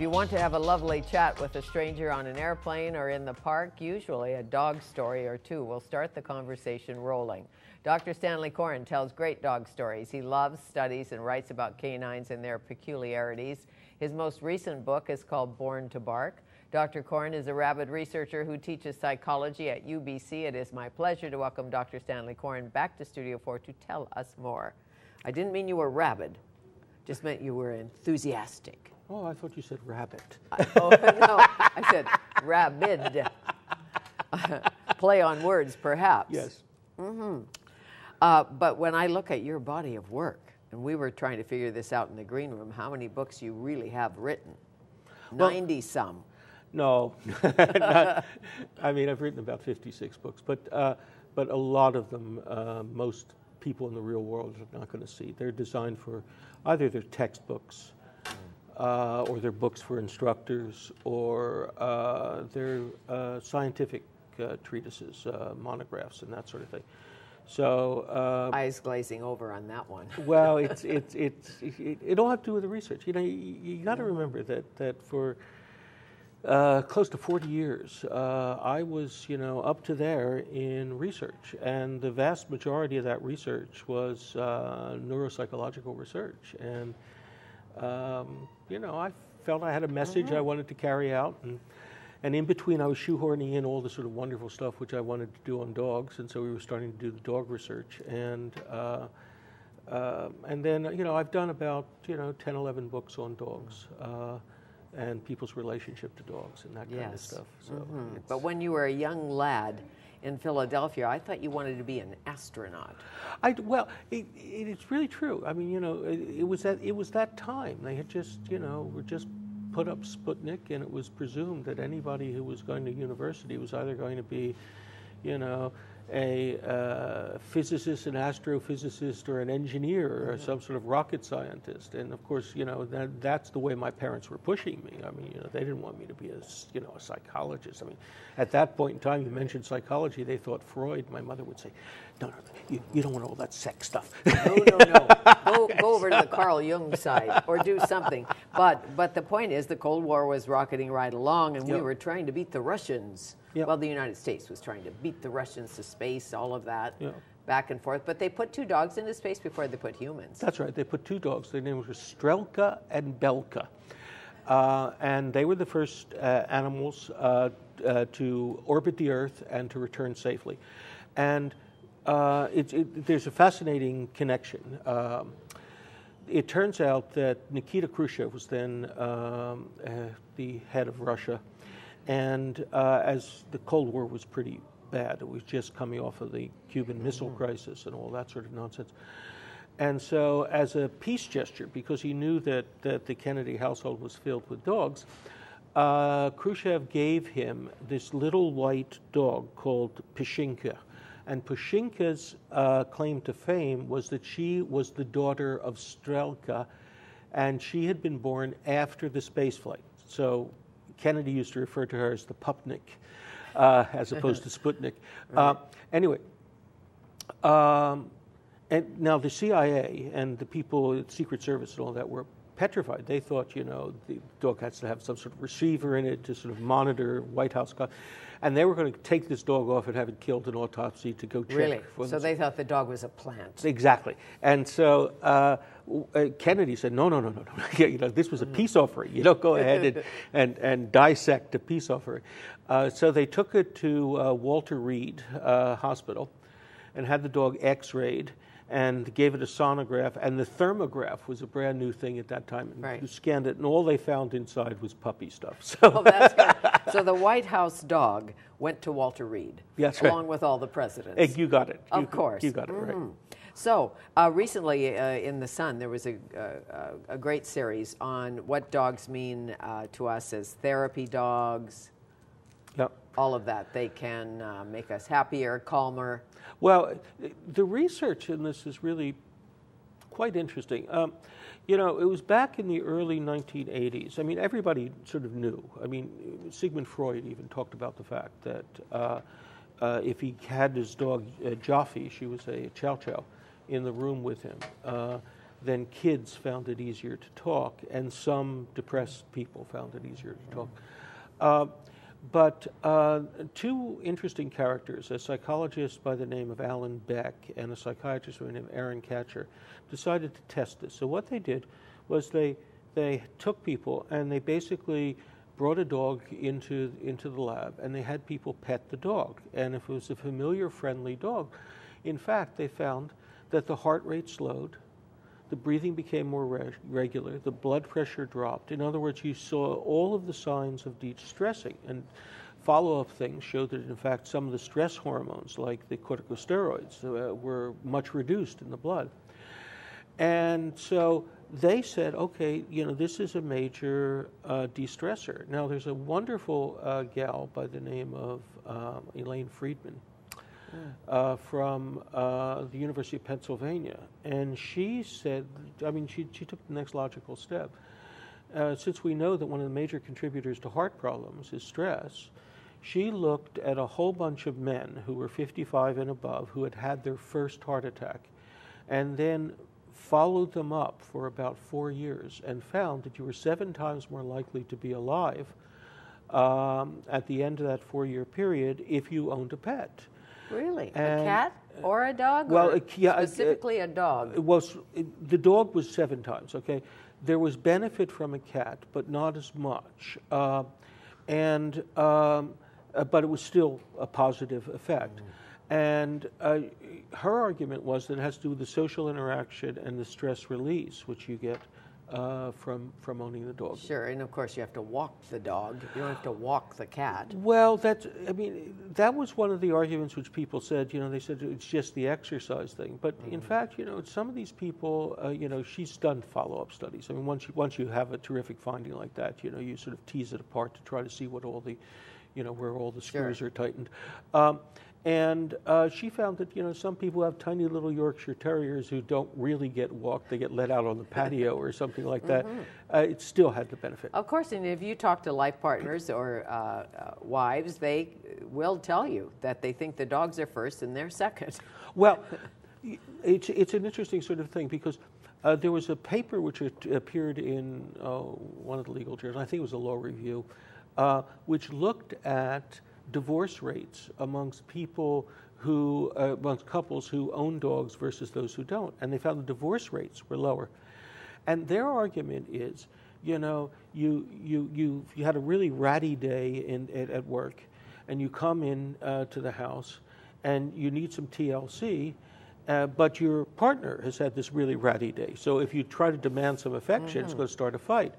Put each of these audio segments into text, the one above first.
If you want to have a lovely chat with a stranger on an airplane or in the park, usually a dog story or two will start the conversation rolling. Dr. Stanley Coren tells great dog stories. He loves, studies, and writes about canines and their peculiarities. His most recent book is called Born to Bark. Dr. Coren is a rabid researcher who teaches psychology at UBC. It is my pleasure to welcome Dr. Stanley Coren back to Studio 4 to tell us more. I didn't mean you were rabid, just meant you were enthusiastic. Oh, I thought you said rabbit. oh, no, I said rabid. Play on words, perhaps. Yes. Uh, but when I look at your body of work, and we were trying to figure this out in the green room, how many books you really have written? Well- 90 some. No, not, I mean I've written about 56 books, but uh, but a lot of them, uh, most people in the real world are not going to see. They're designed for either they're textbooks, uh, or they're books for instructors, or uh, they're uh, scientific uh, treatises, uh, monographs, and that sort of thing. So. Uh, Eyes glazing over on that one. well, it's it's it's it, it all have to do with the research. You know, you, you got to remember that that for uh, close to 40 years, uh, I was you know up to there in research, and the vast majority of that research was uh, neuropsychological research, and um, you know I felt I had a message I wanted to carry out, and and in between I was shoehorning in all the sort of wonderful stuff which I wanted to do on dogs, and so we were starting to do the dog research, and uh, uh, and then you know I've done about you know 10, 11 books on dogs. Uh, and people's relationship to dogs and that kind of stuff. So, Mhm. But when you were a young lad in Philadelphia, I thought you wanted to be an astronaut. I well, it, it, it's really true. I mean, you know, it, it was that it was that time. They had just, you know, were just put up Sputnik, and it was presumed that anybody who was going to university was either going to be, you know, a uh, physicist, an astrophysicist, or an engineer, or some sort of rocket scientist. And of course, you know, that, that's the way my parents were pushing me. I mean, you know, they didn't want me to be a, you know, a psychologist. I mean, at that point in time, you mentioned psychology, they thought Freud. My mother would say, no, no, you, you don't want all that sex stuff. No, no, no. Go, go over to the Carl Jung side or do something. But but the point is, the Cold War was rocketing right along, and we were trying to beat the Russians. Yep. Well, the United States was trying to beat the Russians to space, all of that, Yep. back and forth. But they put two dogs into space before they put humans. That's right. They put two dogs. Their names were Strelka and Belka. Uh, and they were the first uh, animals uh, uh, to orbit the Earth and to return safely. And uh, it, it, there's a fascinating connection. Um, it turns out that Nikita Khrushchev was then um, uh, the head of Russia, and uh, as the Cold War was pretty bad, it was just coming off of the Cuban Missile Crisis and all that sort of nonsense. And so, as a peace gesture, because he knew that, that the Kennedy household was filled with dogs, uh, Khrushchev gave him this little white dog called Pushinka. And Pushinka's uh, claim to fame was that she was the daughter of Strelka, and she had been born after the space flight. So Kennedy used to refer to her as the Pupnik, uh, as opposed to Sputnik. Uh, anyway, um, and now the CIA and the people at Secret Service and all that were petrified. They thought, you know, the dog has to have some sort of receiver in it to sort of monitor White House. And they were going to take this dog off and have it killed in autopsy to go check. Really? for So the- they thought the dog was a plant. Exactly. And so uh, uh, Kennedy said, no, no, no, no, no. you know, this was a peace offering. You don't go ahead and, and, and dissect a peace offering. Uh, so they took it to uh, Walter Reed uh, Hospital and had the dog x-rayed and gave it a sonograph. And the thermograph was a brand new thing at that time. And Right. You scanned it, and all they found inside was puppy stuff. So Oh, that's good. so the White House dog went to Walter Reed, That's right. along with all the presidents. you got it. Of You- course. You got it right. Mhm. So, uh, recently uh, in The Sun, there was a, a, a great series on what dogs mean uh, to us as therapy dogs. All of that. They can uh, make us happier, calmer. Well, the research in this is really quite interesting. Um, you know, it was back in the early 1980s. I mean, everybody sort of knew. I mean, Sigmund Freud even talked about the fact that uh, uh, if he had his dog uh, she was a chow chow, in the room with him, uh, then kids found it easier to talk, and some depressed people found it easier to talk. But uh, two interesting characters, a psychologist by the name of Alan Beck and a psychiatrist by the name of Aaron Katcher, decided to test this. So what they did was they they took people and they basically brought a dog into into the lab and they had people pet the dog. And if it was a familiar, friendly dog, in fact, they found that the heart rate slowed, the breathing became more re- regular, the blood pressure dropped. In other words, you saw all of the signs of de-stressing. And follow-up things showed that, in fact, some of the stress hormones, like the corticosteroids, uh, were much reduced in the blood. And so they said, okay, you know, this is a major uh, de-stressor. Now, there's a wonderful uh, gal by the name of um, Elaine Friedman uh, from uh, the University of Pennsylvania. And she said, I mean, she, she took the next logical step. Uh, since we know that one of the major contributors to heart problems is stress, she looked at a whole bunch of men who were 55 and above who had had their first heart attack and then followed them up for about four years and found that you were seven times more likely to be alive um, at the end of that four year period if you owned a pet. Really? And- a cat or a dog? Well, or a- yeah, uh, specifically a dog. It was the dog was seven times. Okay, there was benefit from a cat, but not as much, uh, and um, uh, but it was still a positive effect. And uh, her argument was that it has to do with the social interaction and the stress release, which you get uh, from from owning the dog. Sure, and of course you have to walk the dog. You don't have to walk the cat. Well, that's, I mean, that was one of the arguments which people said, you know, they said it's just the exercise thing. But in fact, you know, some of these people, uh, you know, she's done follow up studies. I mean, once you, once you have a terrific finding like that, you know, you sort of tease it apart to try to see what all the, you know, where all the Sure. screws are tightened. Um, and uh, she found that, you know, some people have tiny little Yorkshire Terriers who don't really get walked, they get let out on the patio or something like that. Uh, it still had the benefit. Of course, and if you talk to life partners or uh, uh, wives, they will tell you that they think the dogs are first and they're second. Well, it's, it's an interesting sort of thing because uh, there was a paper which appeared in oh, one of the legal journals, I think it was a law review, uh, which looked at divorce rates amongst people who, uh, amongst couples who own dogs versus those who don't. And they found the divorce rates were lower. And their argument is, you know, you, you, you, you had a really ratty day in, at, at work, and you come in uh, to the house, and you need some TLC, uh, but your partner has had this really ratty day. So if you try to demand some affection, it's going to start a fight.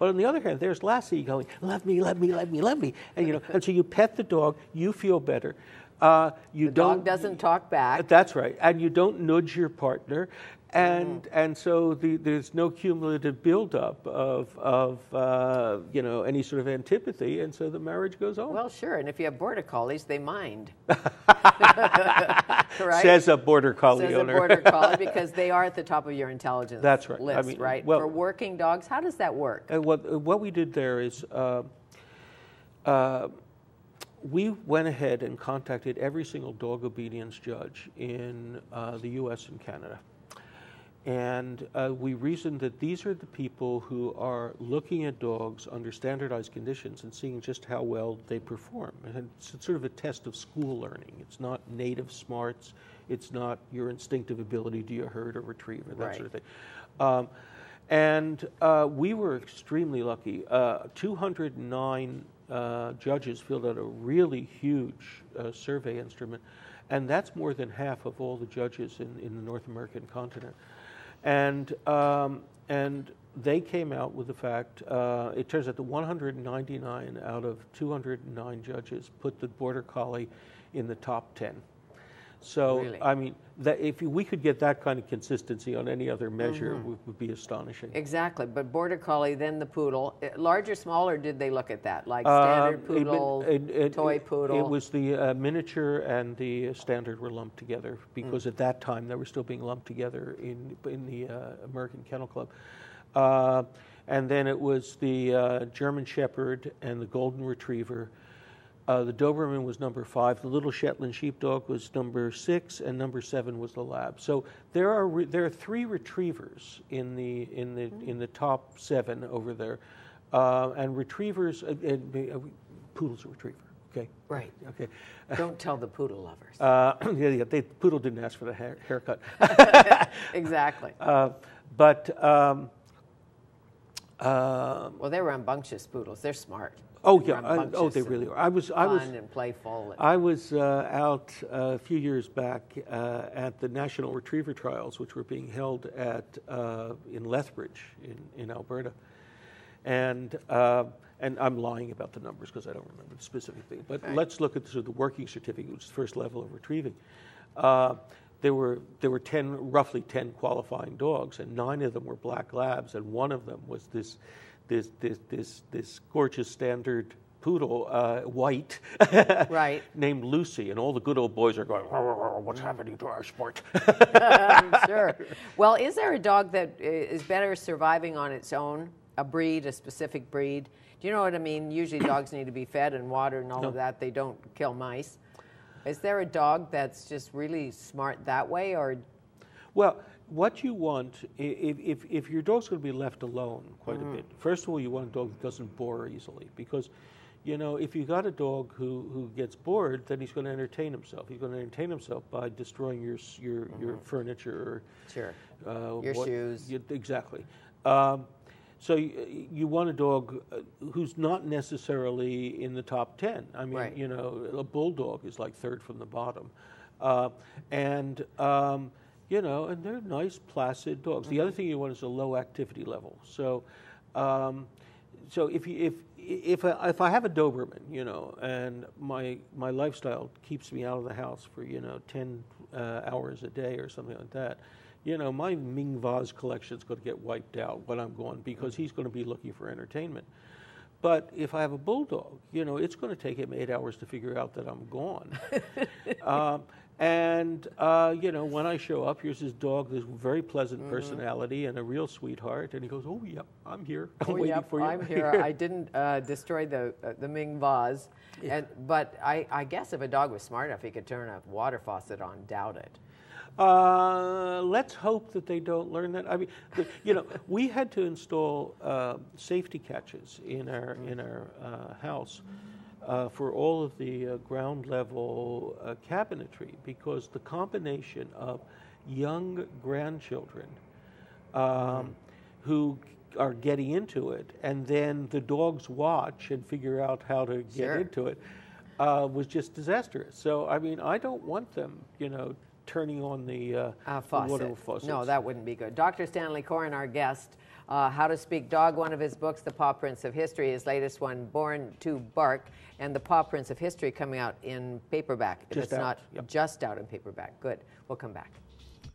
But on the other hand, there's Lassie going, "Love me, love me, love me, love me," and you know, and so you pet the dog, you feel better. Uh, you The don't dog doesn't talk back. that's right, and you don't nudge your partner, and Mm-hmm. and so the, there's no cumulative buildup of of uh, you know any sort of antipathy, and so the marriage goes on. Well, sure, and if you have border collies, they mind. right? Says a border collie Says a border collie because they are at the top of your intelligence That's right. I list, mean, right? well- For working dogs, how does that work? And what what we did there is. Uh, uh, we went ahead and contacted every single dog obedience judge in uh, the U.S. and Canada. And uh, we reasoned that these are the people who are looking at dogs under standardized conditions and seeing just how well they perform. And it's sort of a test of school learning. It's not native smarts. It's not your instinctive ability to herd or retrieve or that Right. sort of thing. Um, and uh, we were extremely lucky. Uh, 209 uh, judges filled out a really huge uh, survey instrument, and that's more than half of all the judges in, in the North American continent. And, um, and they came out with the fact, uh, it turns out that 199 out of 209 judges put the Border Collie in the top 10. So, Really? I mean, that if we could get that kind of consistency on any other measure, Mm-hmm. would, would be astonishing. Exactly, but border collie, then the poodle. Uh, Large or small, or did they look at that? Like Uh, standard been- poodle, it- it- toy it- poodle? It was the uh, miniature and the standard were lumped together Mm. because at that time they were still being lumped together in in the uh, American Kennel Club. Uh, and then it was the uh, German Shepherd and the Golden Retriever. Uh, the Doberman was number five. The Little Shetland Sheepdog was number six, and number seven was the Lab. So there are re- there are three retrievers in the in the in the top seven over there, uh, and retrievers. Uh, uh, poodle's a retriever. Okay. Right. Okay. Don't tell the poodle lovers. Uh, yeah, yeah. They, poodle didn't ask for the hair, haircut. exactly. Uh, but. Um, uh, well, they're rambunctious poodles. They're smart. Oh yeah. I, oh, they really are. I was. I was. and playful. And I was uh, out uh, a few years back uh, at the National Retriever Trials, which were being held at uh, in Lethbridge in, in Alberta, and uh, and I'm lying about the numbers because I don't remember the specific thing. But Right. let's look at the, sort of the working certificate, which is the first level of retrieving. Uh, there were there were ten roughly ten qualifying dogs, and nine of them were black labs, and one of them was this this this this, this gorgeous standard poodle, uh, white, Right. named Lucy, and all the good old boys are going, "Rah, rah, rah, "What's happening to our sport?" I'm sure. Well, is there a dog that is better surviving on its own, a breed, a specific breed? Do you know what I mean? Usually dogs need to be fed and watered and all of that. They don't kill mice. Is there a dog that's just really smart that way, or Well, what you want, if, if, if your dog's going to be left alone quite Mm-hmm. a bit, first of all, you want a dog that doesn't bore easily. Because, you know, if you got a dog who, who gets bored, then he's going to entertain himself. He's going to entertain himself by destroying your, your, your furniture sure? or uh, Mm-hmm. Your shoes. y- exactly. Um, so you, you want a dog uh, who's not necessarily in the top 10. I mean, Right. you know, a bulldog is like third from the bottom. Uh, and, um, you know, and they're nice, placid dogs. The other thing you want is a low activity level. So, um, so if, you, if, if, I, if I have a Doberman, you know, and my, my lifestyle keeps me out of the house for, you know, 10 uh, hours a day or something like that, you know, my Ming vase collection is going to get wiped out when I'm gone because he's going to be looking for entertainment. But if I have a bulldog, you know, it's going to take him eight hours to figure out that I'm gone. um, and uh, you know, when I show up, here's his dog, this very pleasant Mm-hmm. personality and a real sweetheart, and he goes, "Oh, yep, I'm here. I'm Oh, waiting yep, for you." I'm here. I didn't uh, destroy the uh, the Ming vase, and but I, I guess if a dog was smart enough, he could turn a water faucet on. Doubt it. Uh, let's hope that they don't learn that. I mean, the, you know, we had to install uh, safety catches in our in our uh, house uh, for all of the uh, ground level uh, cabinetry because the combination of young grandchildren um, who are getting into it, and then the dogs watch and figure out how to get Sure. into it, uh, was just disastrous. So, I mean, I don't want them, you know, turning on the, uh, Uh, the faucet. water faucets. No, that wouldn't be good. Dr. Stanley Coren, our guest, uh, How to Speak Dog, one of his books, The Paw Prints of History, his latest one, Born to Bark, and The Paw Prints of History coming out in paperback. Just it's out, not yep. just out in paperback. Good. We'll come back.